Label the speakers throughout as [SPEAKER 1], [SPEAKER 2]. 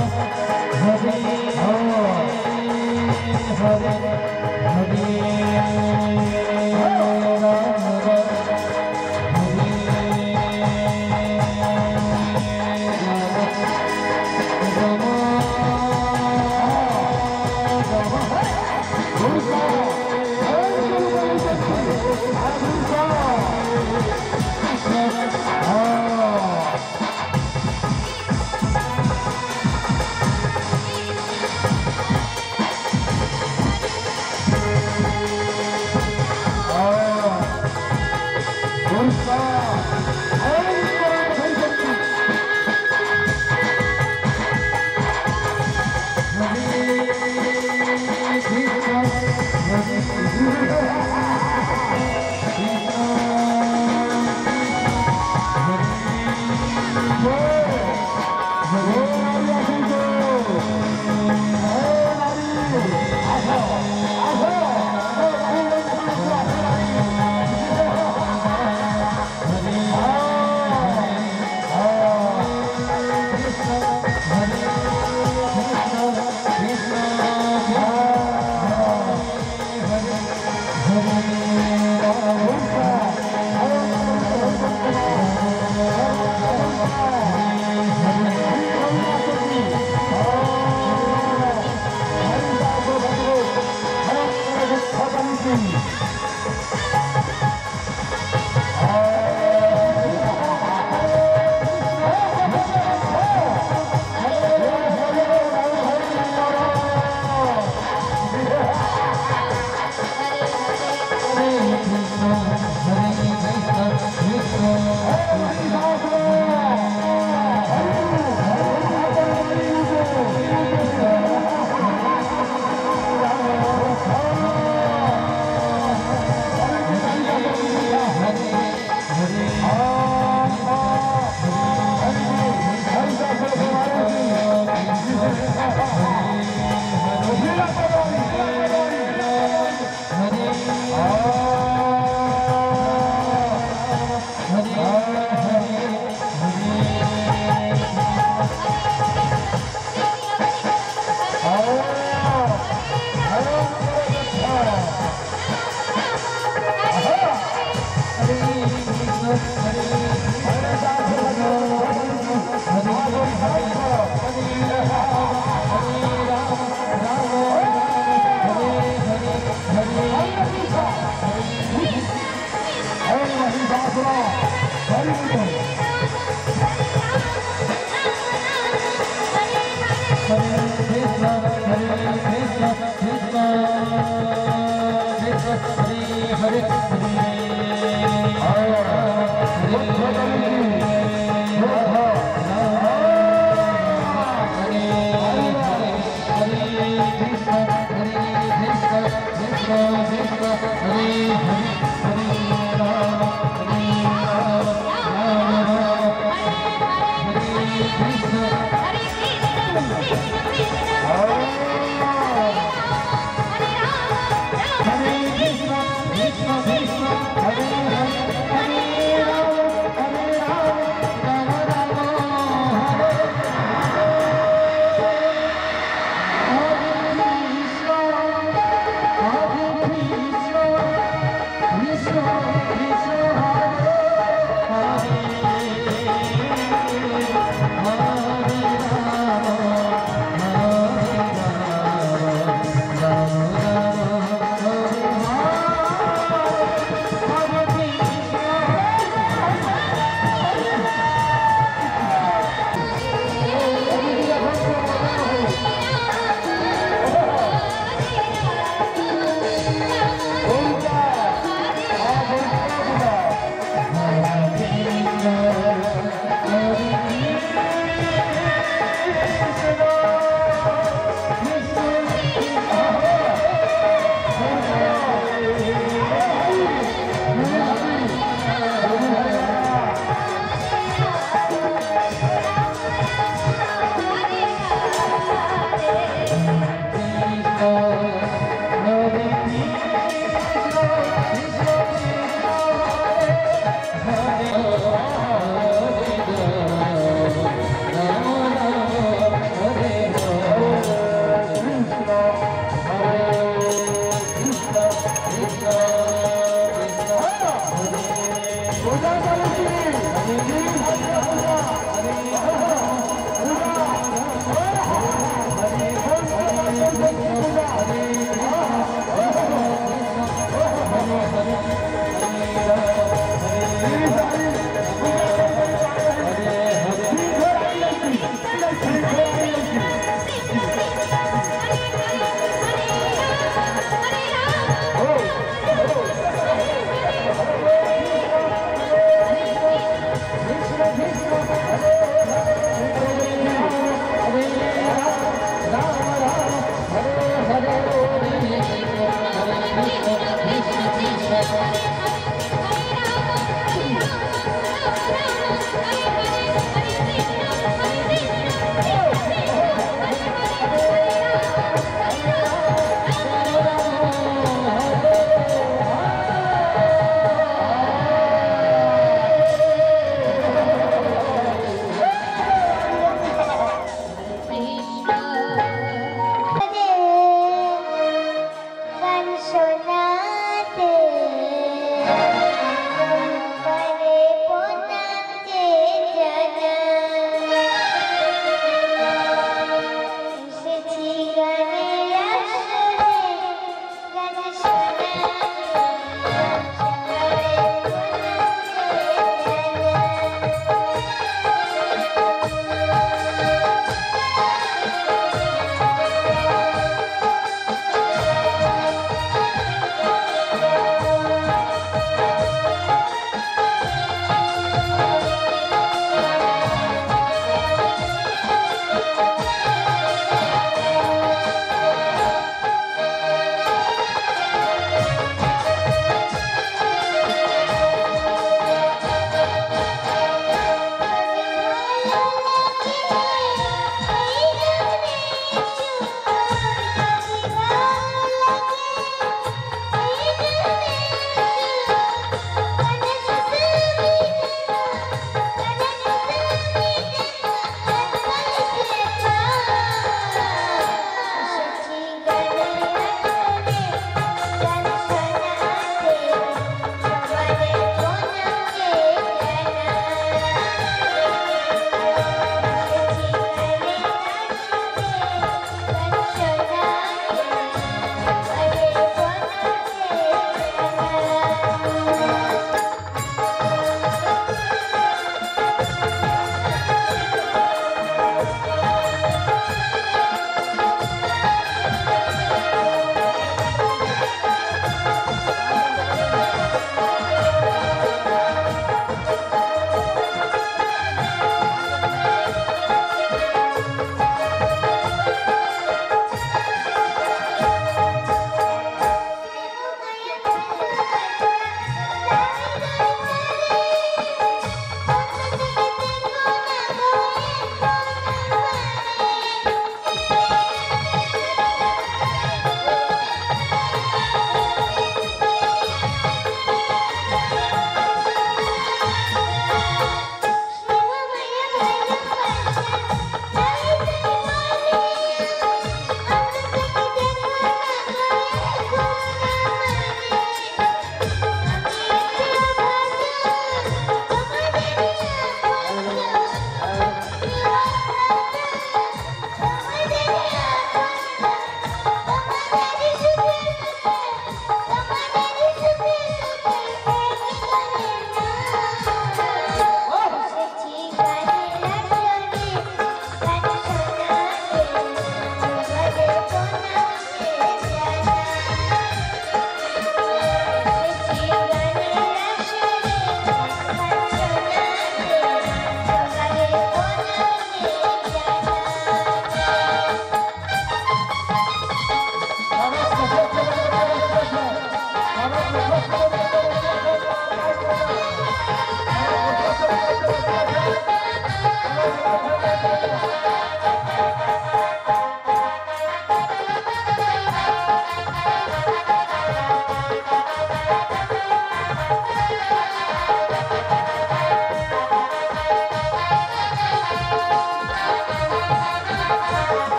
[SPEAKER 1] Oh.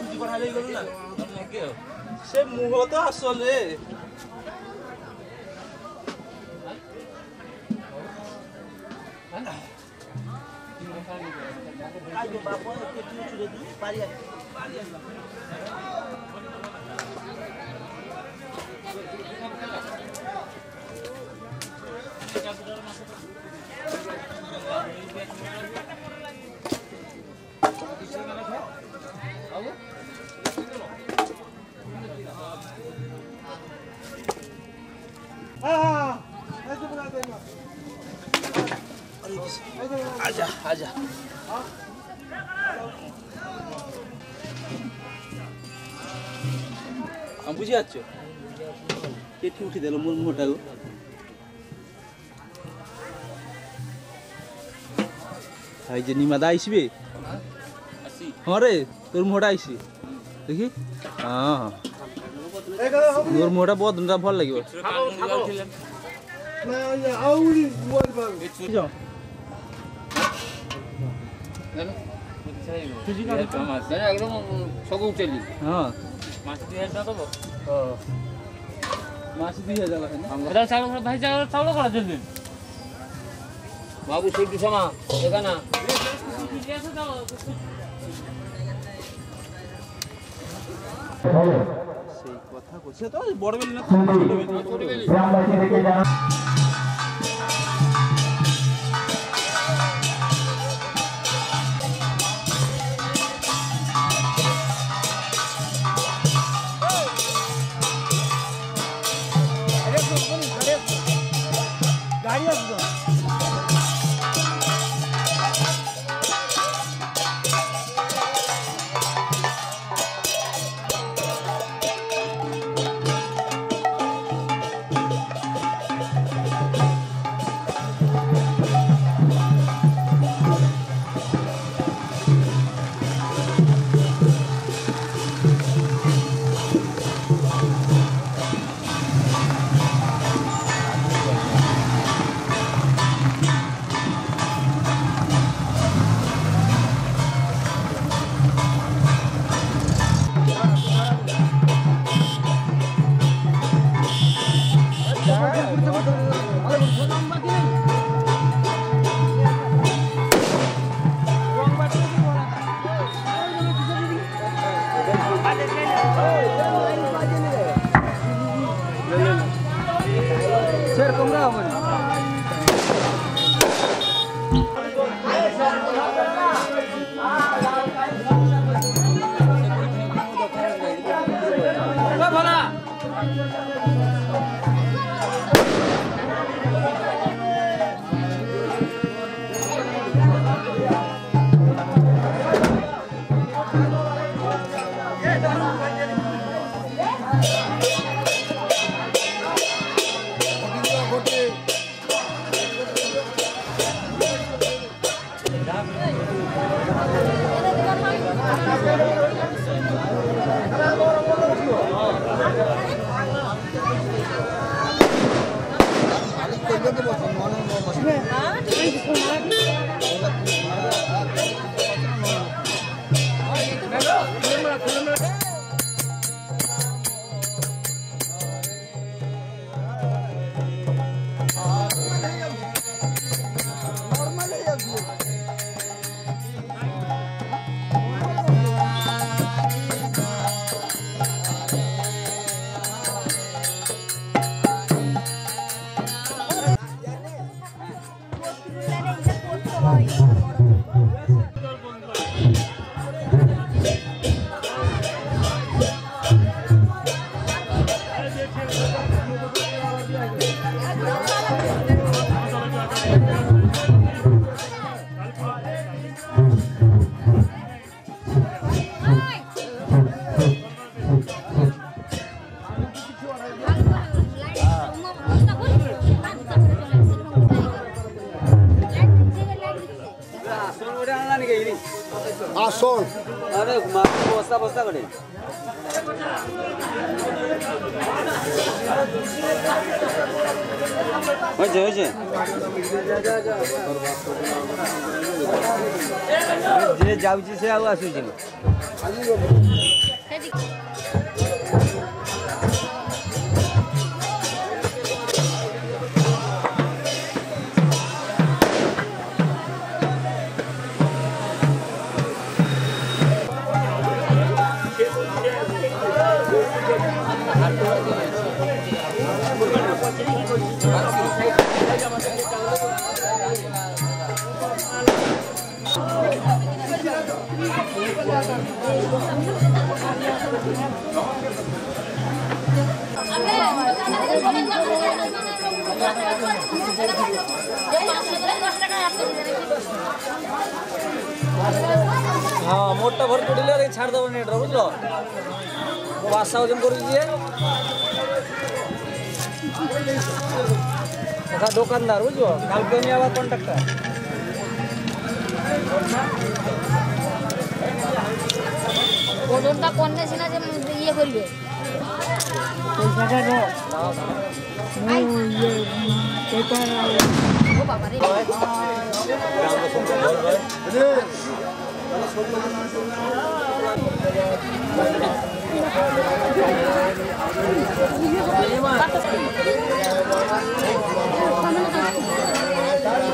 [SPEAKER 2] ছুটি পঢ়াই লৈ গ'লো না সে মুহতো আচলে Thank you. আজা বুঝে যাচ্ছ পেটি উঠে দিল মোর মোটাগো এই যে নিমাদা আইসবে হ্যাঁ? হ্যাঁ রে তোর মোটা আইসি দেখি হ্যাঁ, হ্যাঁ। ମୋର ମୁହଁଟା ବହୁତ ଦିନଟା ଭଲ ଲାଗିବ ସବୁ ଉଚେଲି ହଁ ମାସ ଦୁଇ ହଜାର ଟଙ୍କା ଦେବ ମାସ ଦୁଇ ହଜାର ଚାଉଳ ଭାଇ ଚାଉଳ ଚାଉଳ କଳାଛନ୍ତି ବାବୁ ସେଇଠି ସମା ଦେଖା ନା
[SPEAKER 3] Hello. সে তো বড় বেলি না ছোট
[SPEAKER 2] দোকানদার বুঝছো কালকে আমি আবার কন্ট্রাক্টর ওজনটা
[SPEAKER 3] কোন মেশিন আছে ইয়ে করবে বাবা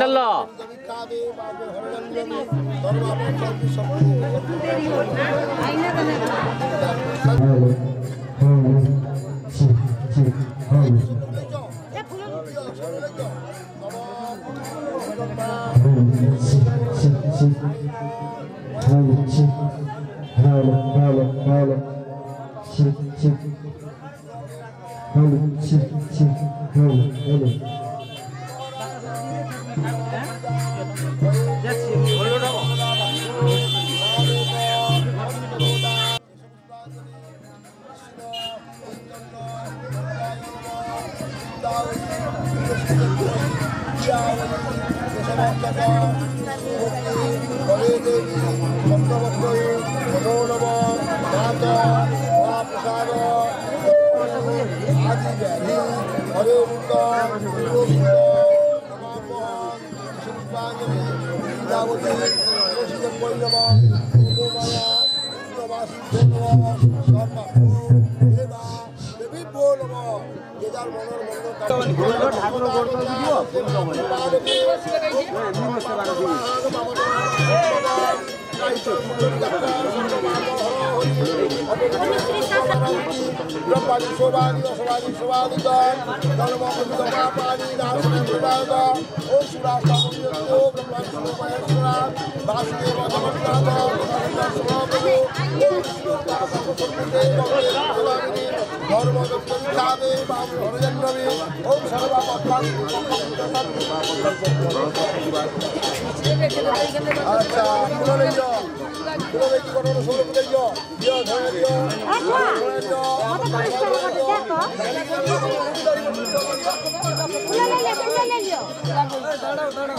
[SPEAKER 2] కుండల్లో
[SPEAKER 1] Thank you. যার মনের মন্দ ঠাকুর করতে
[SPEAKER 2] ব্রহ্মাদি শোভাদি অশোভাদি শোভাদি ধর্মপন্থ মহাপাদি রাসনা বিবাদ ও সুরাস্তাপতি ও ব্রহ্মাদি শোভায় সুরা বাসুদেব জগন্নাথ সভাপতি ও বিষ্ণু দাস সর্বদেব ধর্ম কাবে হরজন্ডবে ওম সর্বা আচ্ছা পুরলিঙ্গ পুরলিঙ্গ কঠোর সৌরভলিঙ্গ দিয় ধরে দিয় দাঁড়াও দাঁড়াও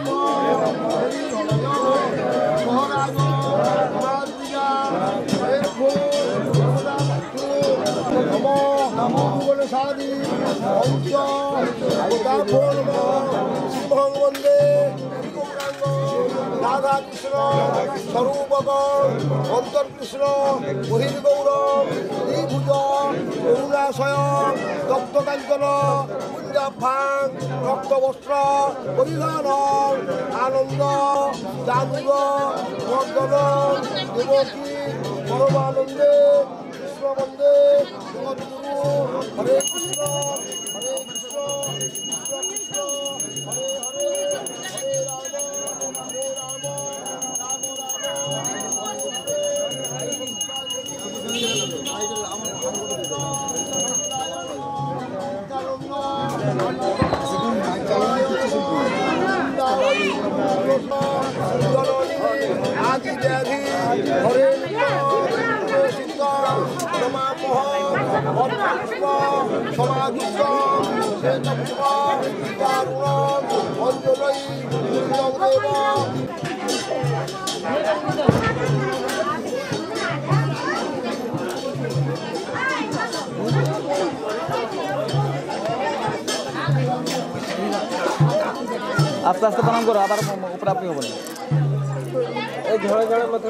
[SPEAKER 2] 원정 보다 보는 심헌원대 나가 कृष्ण 서로버건 원전 कृष्ण 오일거울음 이부정 오라서영 덕덕안전 문자팡 덕덕오스라 오리사랑 아는거 나누거 원전은 대복이 걸어가는데 কৃষ্ণ বন্দে জগদ্গুরু হরে কৃষ্ণ হরে কৃষ্ণ কৃষ্ণ কৃষ্ণ হরে হরে হরে রাম হরে রাম রাম
[SPEAKER 3] রাম হরে কৃষ্ণ হরে
[SPEAKER 2] আস্তে আস্তে প্রণাম করো আবার উপরে আপনি হবেন এই ঝড়ে ঝড়ের মধ্যে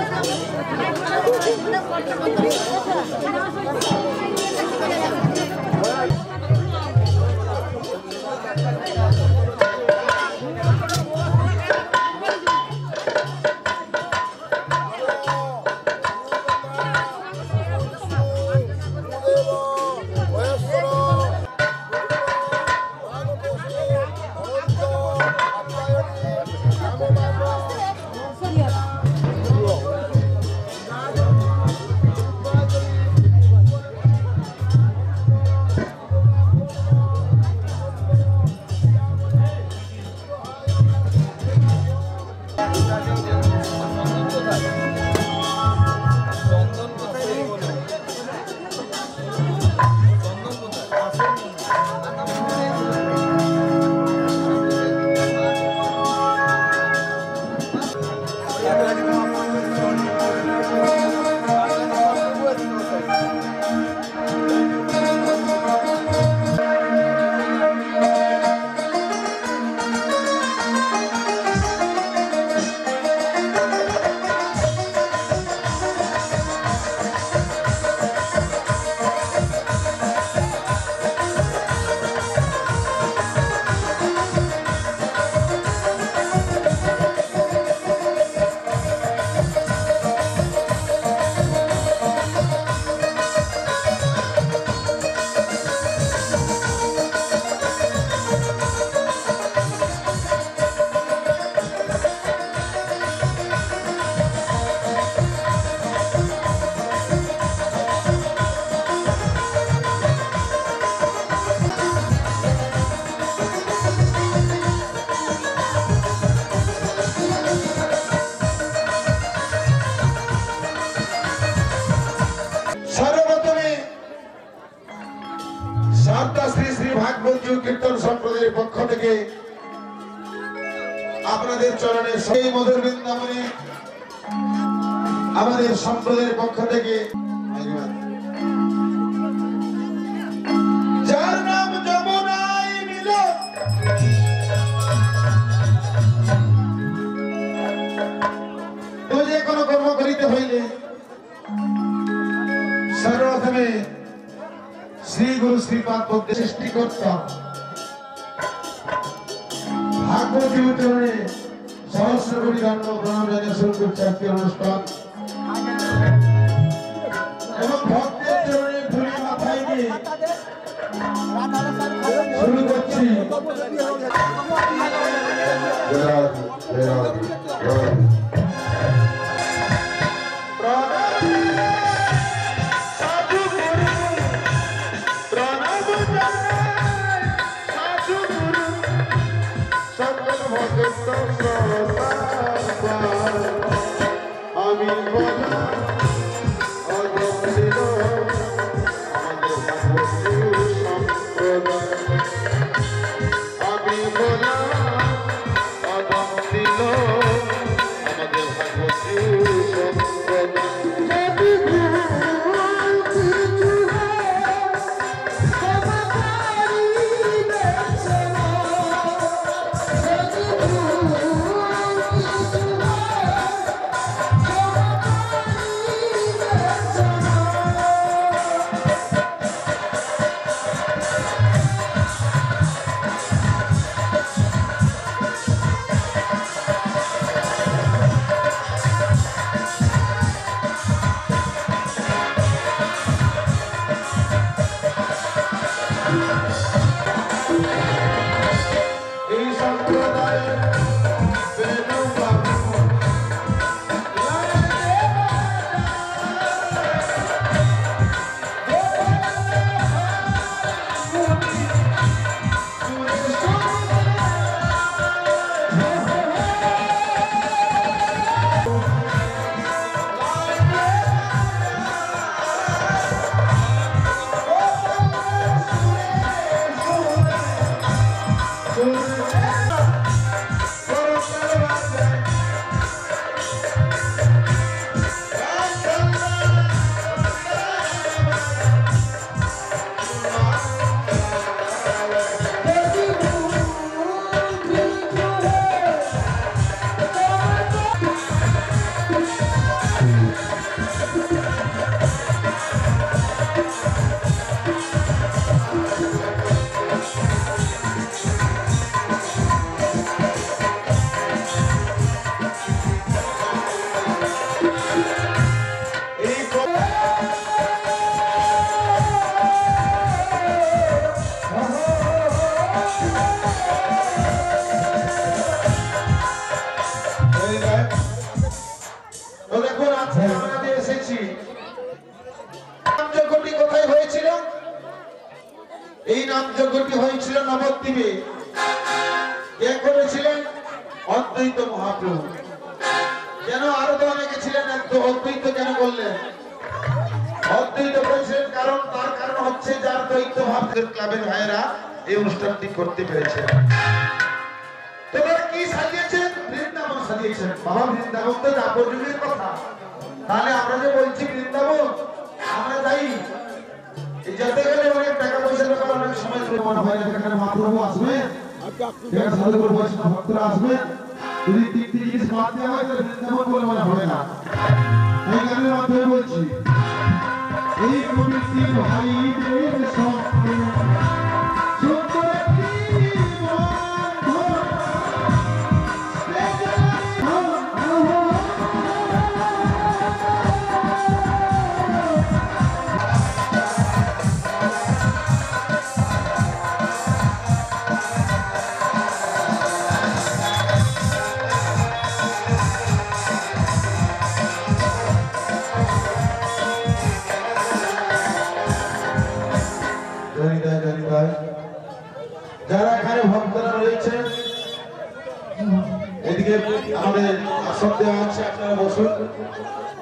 [SPEAKER 3] Thank you.
[SPEAKER 2] শ্রী গুরু শ্রীপাদ পদ্মে সৃষ্টি করতাম ভাগবত জীবনে সহস্র কোটি দণ্ড প্রণাম জানিয়ে শুরু করছে আজকে অনুষ্ঠান এবং ভক্তের শুরু করছি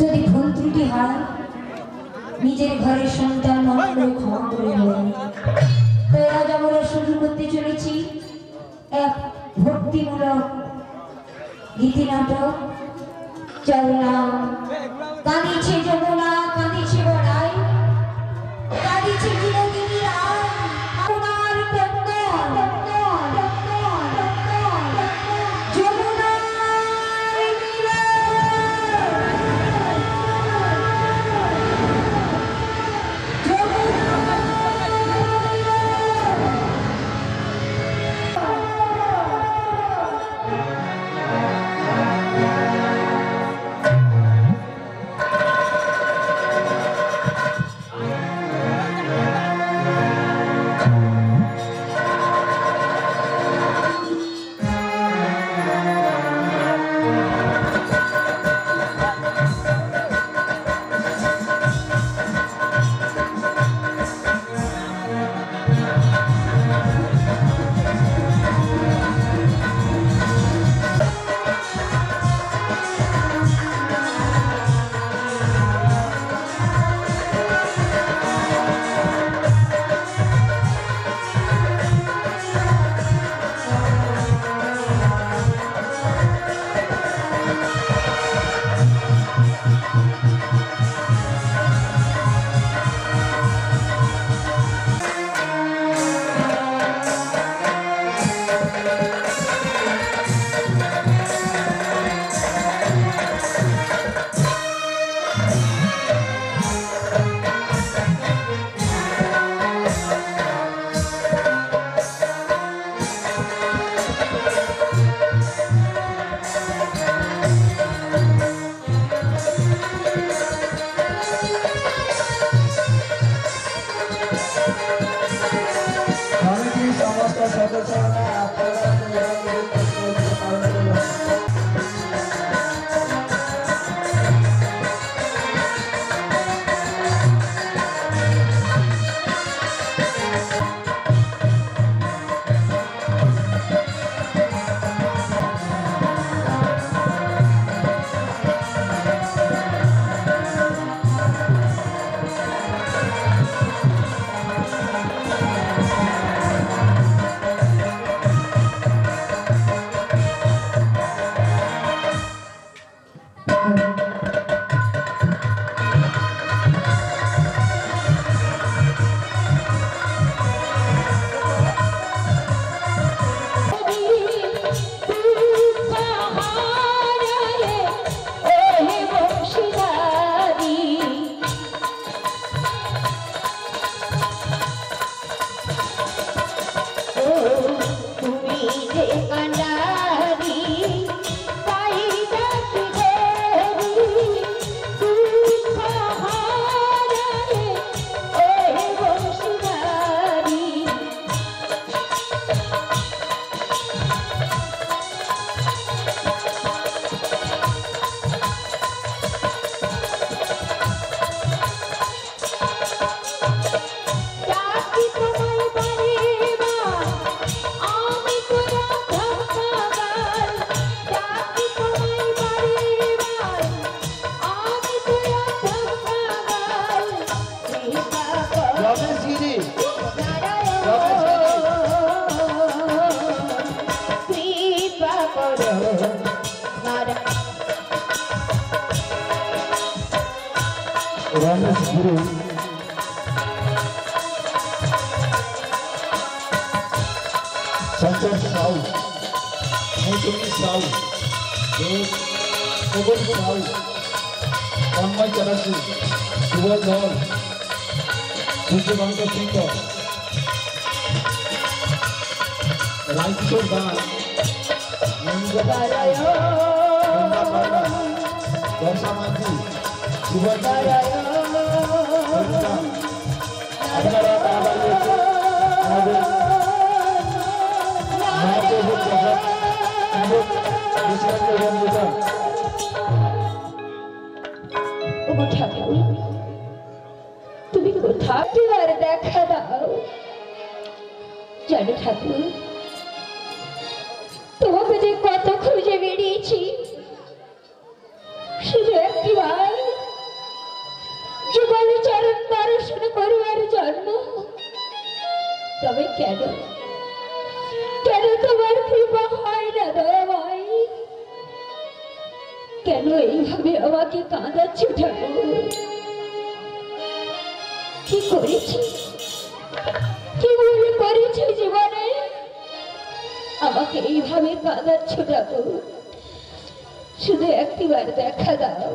[SPEAKER 3] যদি ভুল ত্রুটি হয় নিজের ঘরে সন্তান শুরু করতে চলেছি এক ভক্তিমূলক গীতি নাটক যার নাম কাঁদিছে যমুনা কাঁদিছে বড়াই কাঁদিছে পড়াশোনা করিবার জন্ম তবে কেন কেন তোমার কৃপা হয় না দয়াময় কেন এইভাবে আমাকে কাঁদাচ্ছ ঠাকুর কি করেছি কি বলে করেছি জীবনে আমাকে এইভাবে কাঁদাচ্ছ ঠাকুর শুধু একটিবার দেখা দাও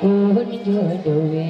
[SPEAKER 3] Kun jo doye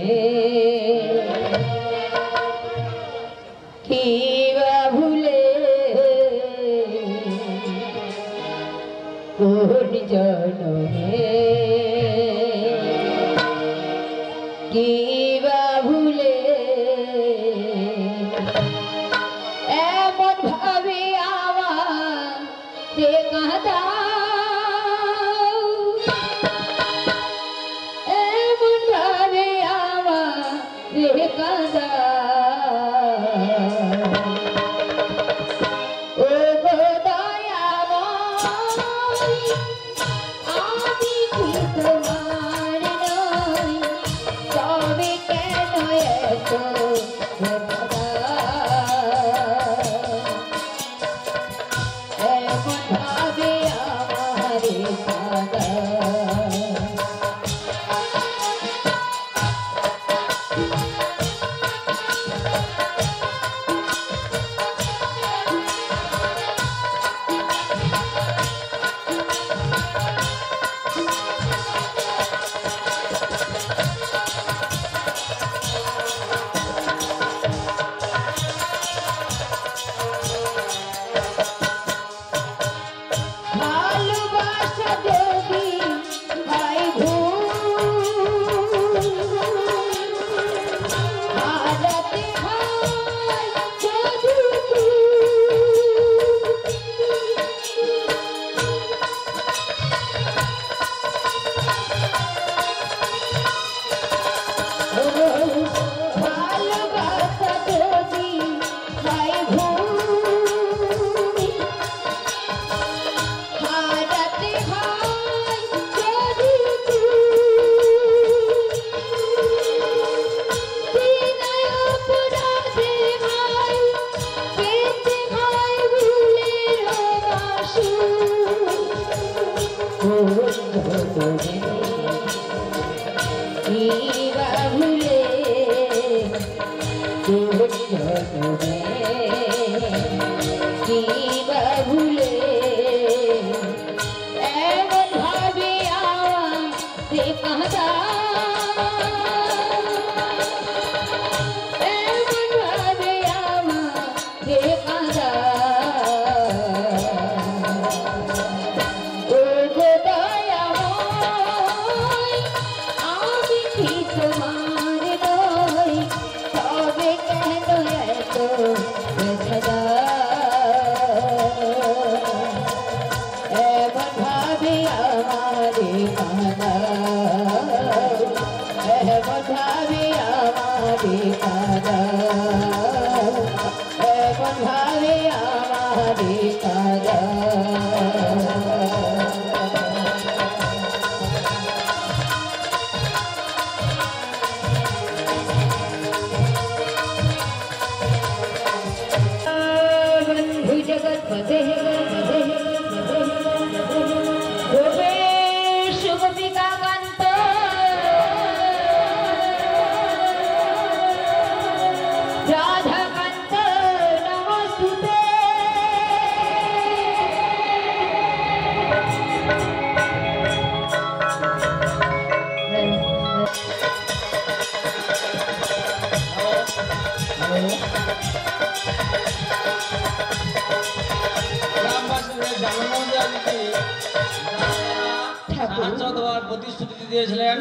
[SPEAKER 2] দিয়েছিলেন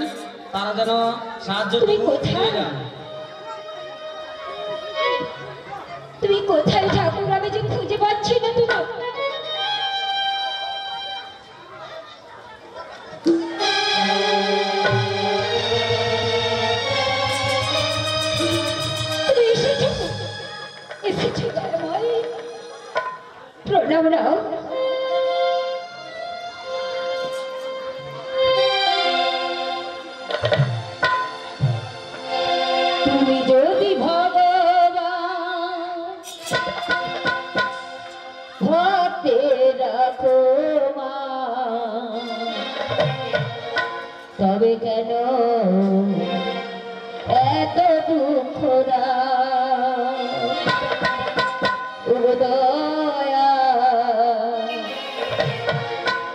[SPEAKER 2] তারা যেন সাহায্য কোথায়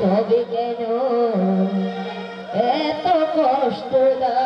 [SPEAKER 3] তবে কেন এত কষ্ট দা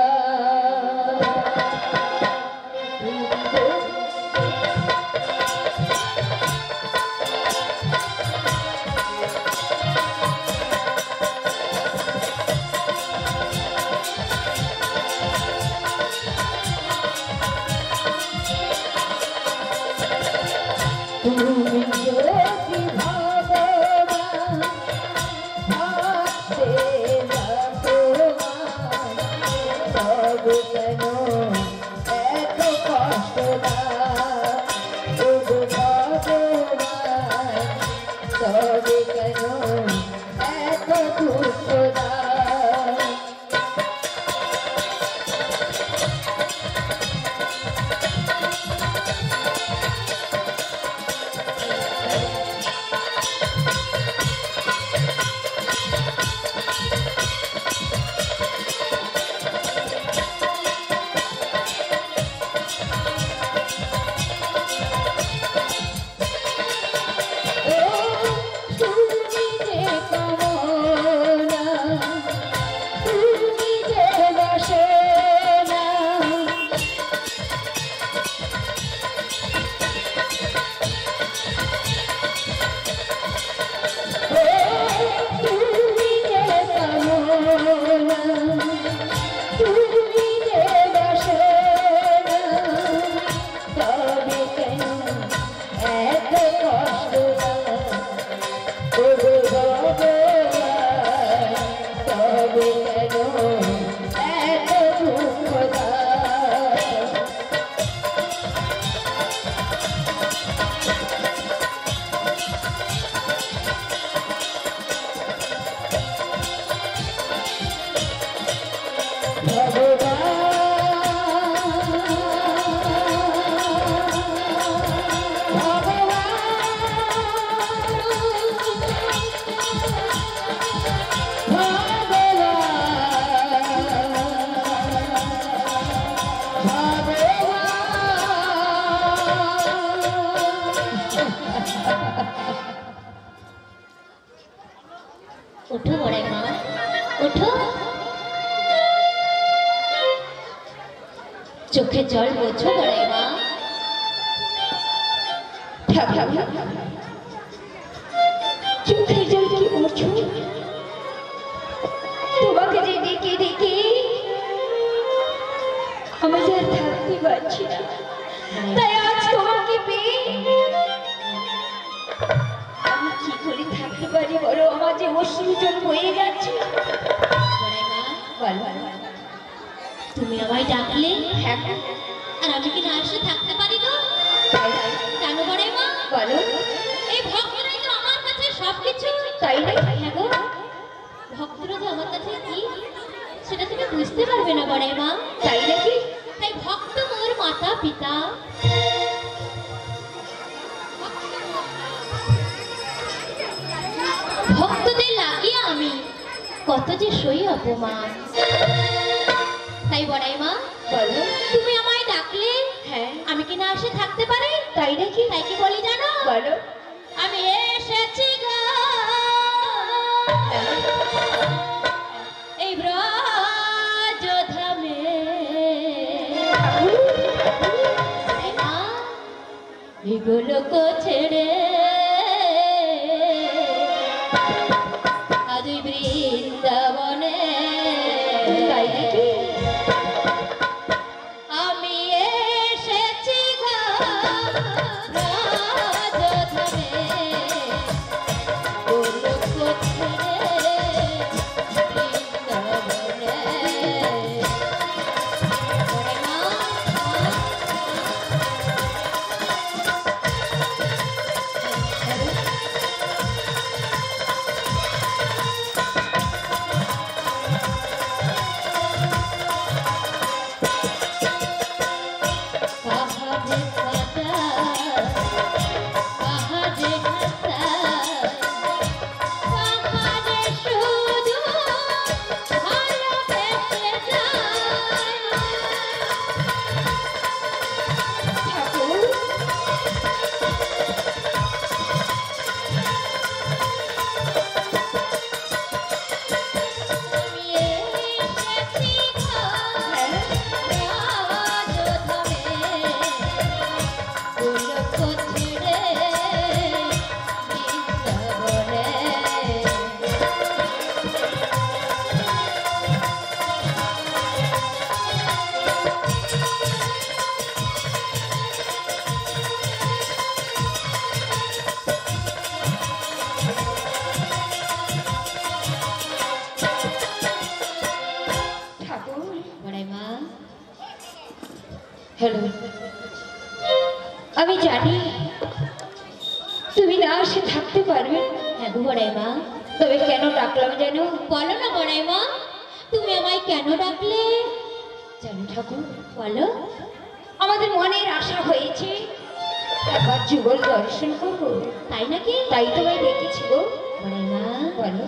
[SPEAKER 3] ওহো তাই নাকি তাই তো ভাই দেখেছি গো মানে মা বলো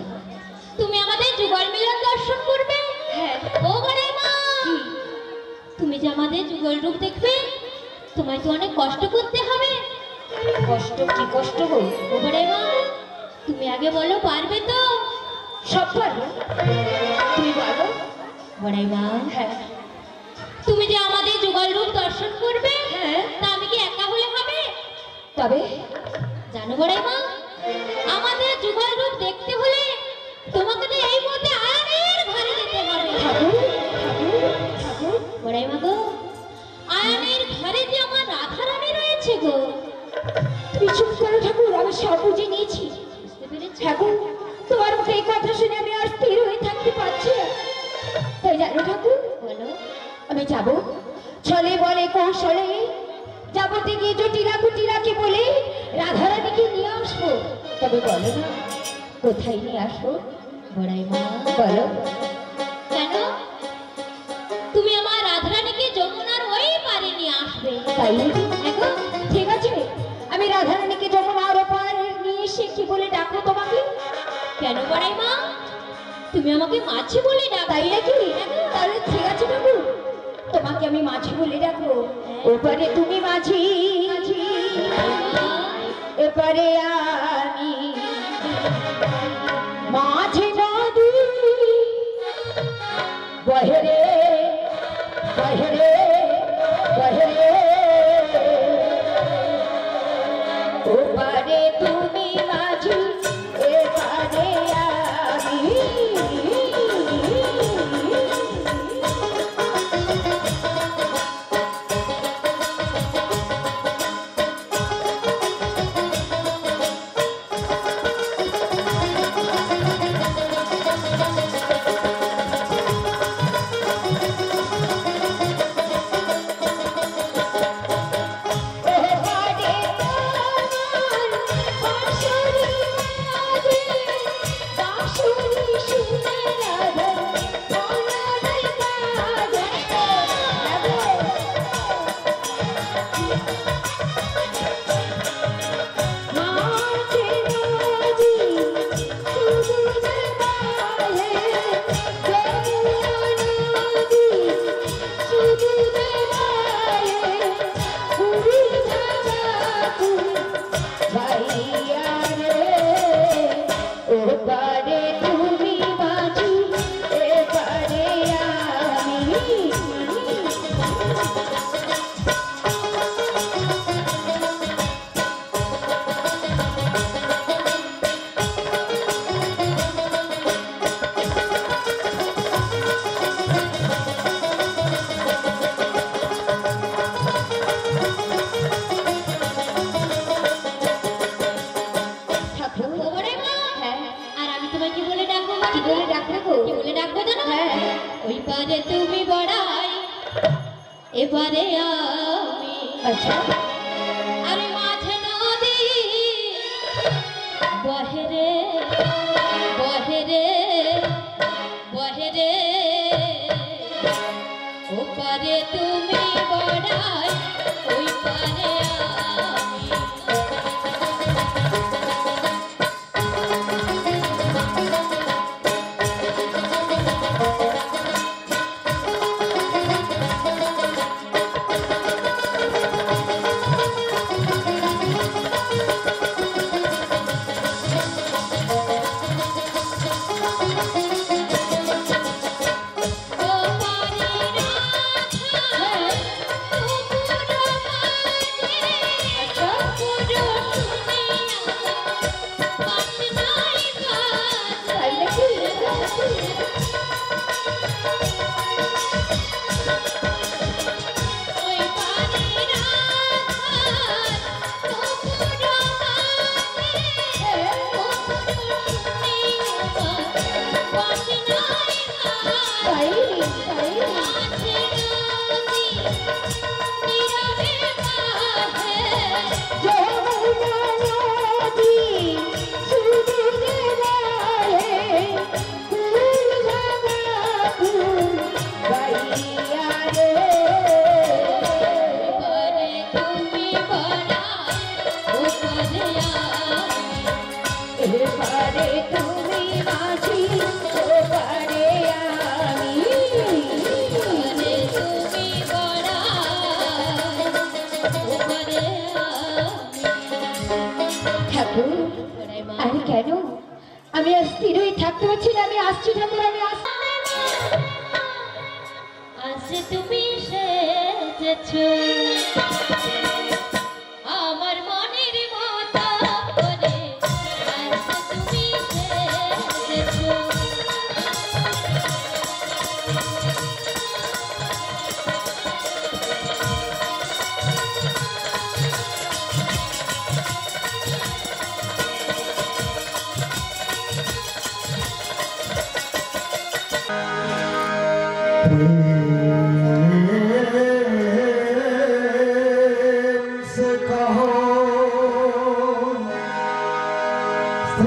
[SPEAKER 3] তুমি আমাদের যুগল মিলন দর্শন করবে হ্যাঁ ও মানে মা তুমি যে আমাদের যুগল রূপ দেখবে তোমায় তো অনেক কষ্ট করতে হবে কষ্ট কি কষ্ট গো ও মানে মা তুমি আগে বলো পারবে তো সব পারবো তুমি পারবো বড়াই মানে মা হ্যাঁ তুমি যে আমাদের যুগল রূপ দর্শন করবে হ্যাঁ তা আমি কি একা হলে তবে জানো বড়াই মা আমাদের যুগল রূপ দেখতে হলে তোমাকে তো এই মুহূর্তে আয়ানের ঘরে যেতে হবে বড়াই মা গো আয়ানের ঘরে যে আমার রাধা রানী রয়েছে গো তুমি চুপ করো ঠাকুর আমি সব বুঝে নিয়েছি ঠাকুর তোমার মুখে এই কথা শুনে আমি আর স্থির হয়ে থাকতে পারছি তাই জানো ঠাকুর বলো আমি যাব চলে বলে কৌশলে যাবতে গিয়ে জটিলা কুটিলাকে বলে রাধারানীকে নিয়ে আসবো তবে বলো না কোথায় নিয়ে আসবো
[SPEAKER 2] বড়াই মা বলো
[SPEAKER 3] কেন তুমি আমার রাধারানীকে যমুনার ওই পারে নিয়ে আসবে তাই দেখো ঠিক আছে আমি রাধারানীকে যমুনার পারে নিয়ে এসে কি বলে ডাকবো তোমাকে কেন বড়াই মা তুমি আমাকে মাছি বলে না তাই নাকি তাহলে ঠিক আছে ঠাকুর তোমাকে আমি মাঝি বলে রাখবো ওপারে তুমি মাঝি এপারে আমি মাঝি নদী বহেরে বহেরে বহেরে ওপারে তুমি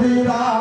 [SPEAKER 1] Hurrah!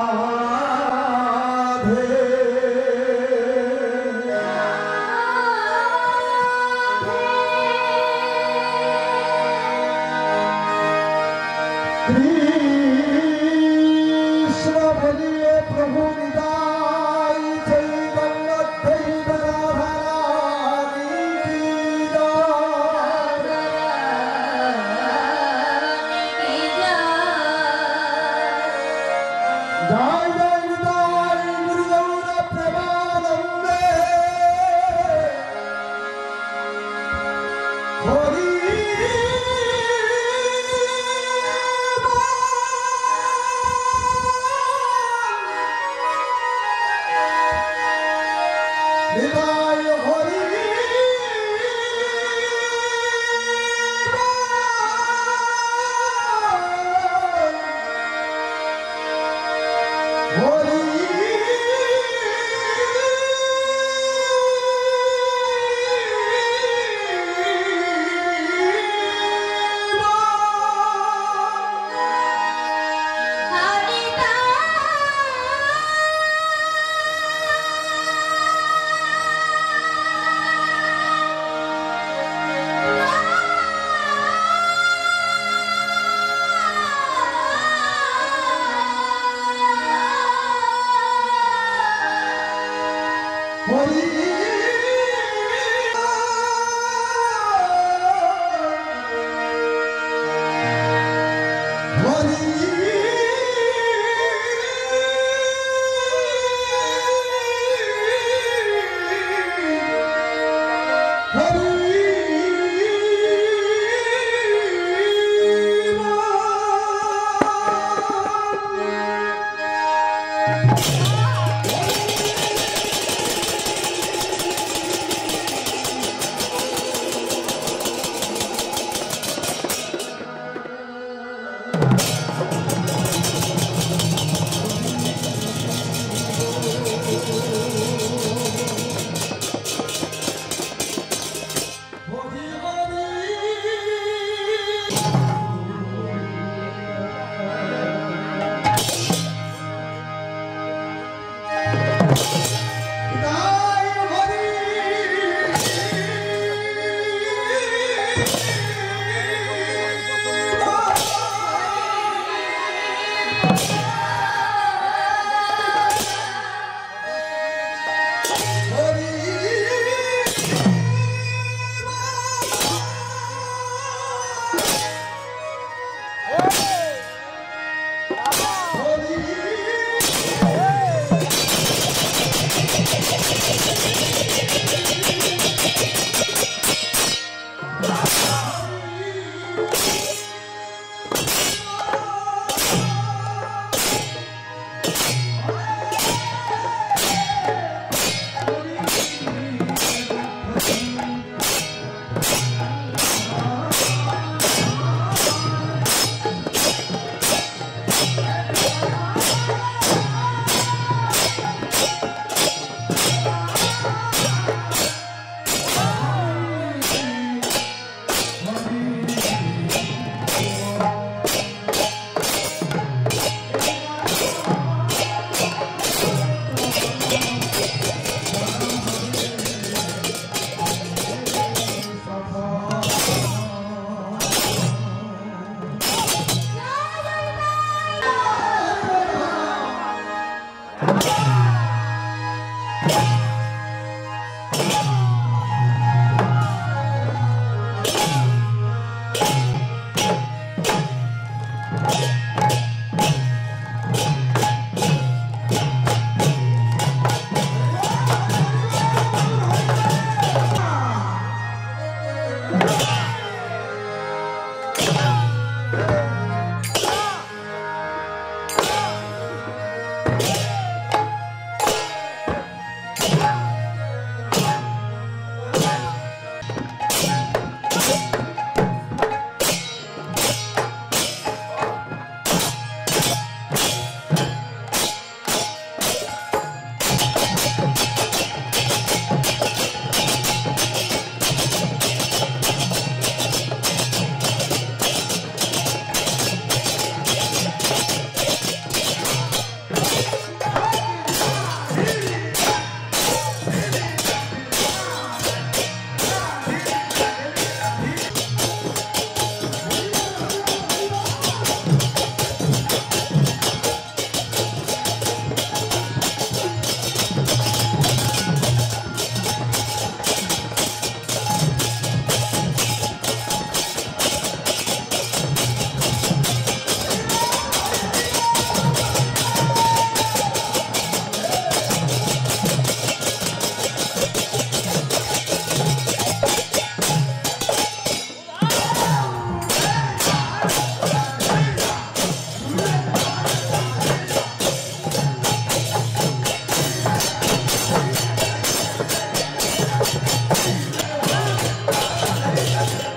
[SPEAKER 1] Shut up.